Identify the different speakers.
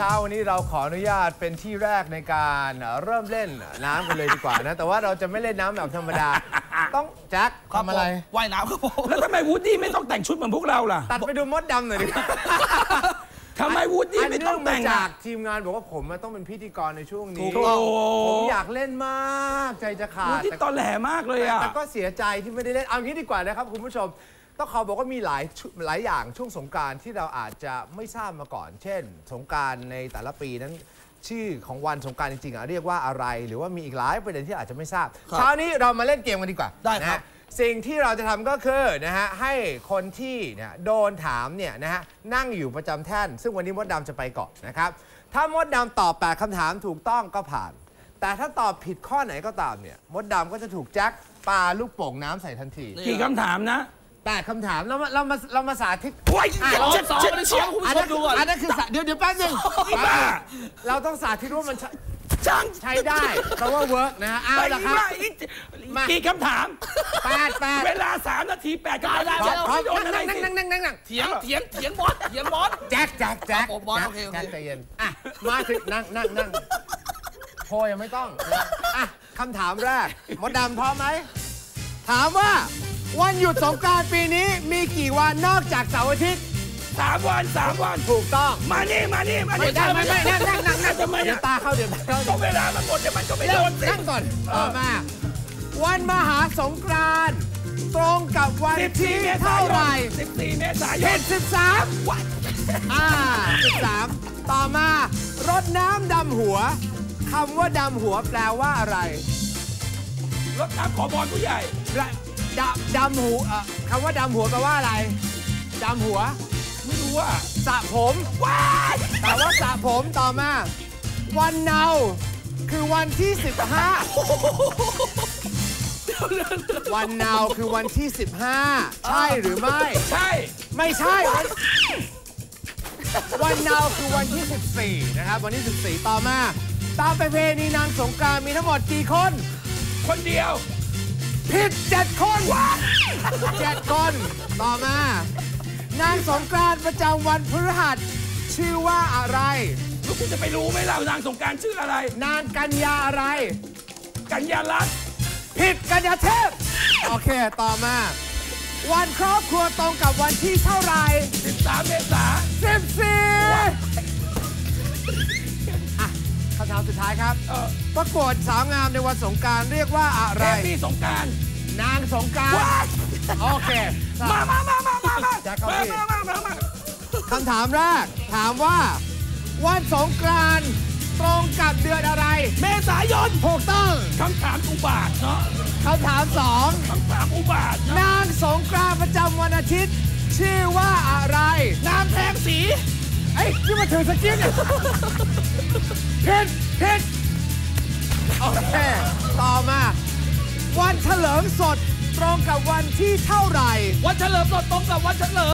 Speaker 1: ช้าวันนี้เราขออนุญาตเป็นที่แรกในการเริ่มเล่นน้ำกันเลยดีกว่านะ แต่ว่าเราจะไม่เล่นน้ำแบบธรรมดา ต้องแจ็คทำอะไร
Speaker 2: ว่ายน้ำครับผม
Speaker 3: แล้วทำไมวูดดี้ไม่ต้องแต่งชุดเหมือนพวกเราล่ะ
Speaker 1: ตัดไปดูมดดำหน่อยดิ
Speaker 3: ทำไมวูดดี้
Speaker 1: อัน
Speaker 3: ไม่
Speaker 1: เนื่
Speaker 3: ต้
Speaker 1: อ
Speaker 3: องง
Speaker 1: มา
Speaker 3: แต่ง
Speaker 1: จา
Speaker 3: อะ
Speaker 1: กทีมงานบอกว่าผมต้องเป็นพิธีกรในช่วงนี้
Speaker 3: ถูกต้อง
Speaker 1: ผมอยากเล่นมากใจจะขา
Speaker 3: วูด
Speaker 1: ด
Speaker 3: ดี้ตอแหลมากเลยอะ
Speaker 1: แต่ก็เสียใจที่ไม่ได้เล่นเอางี้ดีกว่านะครับคุณผู้ชม ต้องขอบอกว่ามีหลายชุหลายอย่างช่วงสงกรารที่เราอาจจะไม่ทราบมาก่อน เช่น สงกรารในแต่ละปีนั้น ชื่อของวันสงกรารจริงๆอะเรียกว่าอะไร หรือว่ามีอีกหลายประเด็นที่อาจจะไม่ทราบ
Speaker 2: ครับ
Speaker 1: เช้านี้เรามาเล่นเกมกันดีกว่า
Speaker 2: ได้ครับ
Speaker 1: นะฮะสิ่งที่เราจะทำก็คือนะฮะให้คนที่เนี่ยโดนถามเนี่ยนะฮะนั่งอยู่ประจำแท่น ซึ่งวันนี้มดดำจะไปก่อนนะครับ ถ้ามดดำตอบแปดคำถามถูกต้องก็ผ่าน แต่ถ้าตอบผิดข้อไหนก็ตามเนี่ยมดดำก็จะถูกแจ็คปาลูกโป่งน้ำใส่ทันที
Speaker 3: กี่คำถามนะ
Speaker 1: แปดคำถามเรามาเรามาเรามาสาธิต
Speaker 3: โอ้ย
Speaker 1: อะ
Speaker 2: เรา
Speaker 3: เจ็ด
Speaker 2: สอง
Speaker 3: เจ็ด
Speaker 2: ไม่ได้เชียร์คุณ
Speaker 1: อัน
Speaker 2: ผู้ช
Speaker 1: นั้
Speaker 2: ม
Speaker 1: น
Speaker 2: ดูก่อน
Speaker 1: อันนั้นคือสาเดี๋ยวเดี๋ยวแป๊บนึง
Speaker 3: อีบ้า
Speaker 1: เราต้องสาธิตว่ามันใช้
Speaker 3: ช่าง
Speaker 1: ใช้ได้เพราะว่าเวิร์กนะฮะเอาละครับ
Speaker 3: อี
Speaker 1: มา
Speaker 3: กี่คำถาม
Speaker 1: แปดแปด
Speaker 3: เวลา3นาที8คำถาม
Speaker 2: ได้
Speaker 1: พร้อมพร้อม
Speaker 3: ไม่โดนอะไร
Speaker 1: นั่ง
Speaker 3: สิ
Speaker 1: นั่งนั่งนั่งนั่ง
Speaker 2: เถียงเถียงเถียงบอสเถียงบอส
Speaker 1: แจ็คแจ็คแจ็ค
Speaker 2: ครับผมบอสโอเคโอเค
Speaker 1: แจ็คใจเย็นอะมาถึงนั่งนั่งนั่งโพยังไม่ต้องนะอะคำถามแรกมดดำพร้อมไหมถามว่า วันหยุดสงกรารปีนี้มีกี่วันนอกจากเสาร์อาทิตย์
Speaker 3: สามวันสามวัน
Speaker 1: ถูกต้อง
Speaker 3: มานี่มานี่มา
Speaker 1: ไม่
Speaker 3: นี่
Speaker 1: ได้ไม่ไม่นั่งนั่งนั่งนั่ง
Speaker 3: ทำไม
Speaker 1: เดี๋ย
Speaker 3: อะ
Speaker 1: วตาเข้าเดี๋ยวตาเข้า
Speaker 3: ก็เวลามันหมดเดี๋ยวมันก็ไม่
Speaker 1: เดี๋
Speaker 3: โด
Speaker 1: ยวน
Speaker 3: สิ
Speaker 1: นั่งก่อนต่อมา วันมหาสงกรานต์ตรงกับวัน
Speaker 3: สิบสี่
Speaker 1: ที่
Speaker 3: เมษา
Speaker 1: เท่ายไหร่
Speaker 3: นสิบสี่เมษาย
Speaker 1: ผิ
Speaker 3: น
Speaker 1: ดสิบสาม
Speaker 3: วัด
Speaker 1: อ่า13ต่อมารดน้ำดำหัวคำว่าดำหัวแปลว่าอะไร
Speaker 3: รถน้ำขอบอลผู้ใหญ่
Speaker 1: ระ ดำดำหูเอ่อคำว่าดำหัวแปลว่าอะไร ดำหัว
Speaker 3: ไม่รู้ว่า
Speaker 1: สระผม
Speaker 3: ว้าย
Speaker 1: แปลว่าสระผมต่อมา วันเนาคือวันที่ 15 วันเนาคือวันที่ 15 ใช่หรือไม่
Speaker 3: ใช่
Speaker 1: ไม่ใช่วันวันเนาคือวันที่ 14 นะครับ วันที่ 14 ต่อมา ตามประเพณีนางสงกรานต์มีทั้งหมดกี่คน
Speaker 3: คนเดียว
Speaker 1: ผิดเจ็ดคนเจ็ดคน ต่อมา นางสงกรานต์ประจำวันพฤหัส ชื่อว่าอะไร
Speaker 3: แล้วคุณจะไปรู้ไหมเรานางสงกรารชื่ออะไร
Speaker 1: นางกัญญาอะไร
Speaker 3: กัญญาลัตน์
Speaker 1: ผิดกัญญาเทพ โอเค ต่อมา วันครอบครัวตรงกับวันที่เท่าไหร่
Speaker 3: 13 เมษา
Speaker 1: 14อะ คำถามสุดท้ายครับ
Speaker 3: เออ
Speaker 1: ประกวดสาวงามในวันสงกรารเรียกว่าอะไร
Speaker 3: เทพี่สงกราร
Speaker 1: นางสงกราร
Speaker 3: ว้าย
Speaker 1: โอเค
Speaker 3: มามามามามามา
Speaker 1: แจ็คเข้า
Speaker 3: มา
Speaker 1: ที่
Speaker 3: มามามามา
Speaker 1: คำถามแรก ถามว่า วันสงกรานต์ตรงกับเดือนอะไร
Speaker 3: เมษายน
Speaker 1: ถูกต้อง
Speaker 3: คำถามอุบาทเนาะ
Speaker 1: คำถามสอง
Speaker 3: คำถามอุบาทเนาะ
Speaker 1: นางสงกรานต์ประจำวันอาทิตย์ ชื่อว่าอะไร
Speaker 3: น้ำแทงสี
Speaker 1: เอ้ย นี่มาถือสกินเนี่ยผิดผิดโอเค ต่อมา วันเฉลิมสดตรงกับวันที่เท่าไหร่
Speaker 2: วันเฉลิมสดตรงกับวันเฉลิม